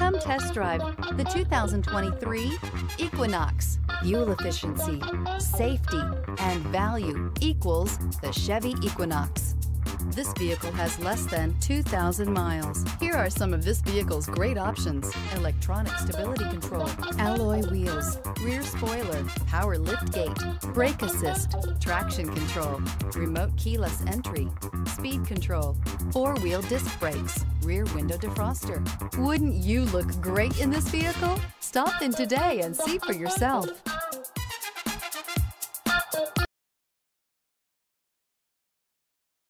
Come test drive the 2023 Equinox. Fuel efficiency, safety, and value equals the Chevy Equinox. This vehicle has less than 2,000 miles. Here are some of this vehicle's great options. Electronic stability control, alloy wheels, rear spoiler, power lift gate, brake assist, traction control, remote keyless entry, speed control, four-wheel disc brakes, rear window defroster. Wouldn't you look great in this vehicle? Stop in today and see for yourself.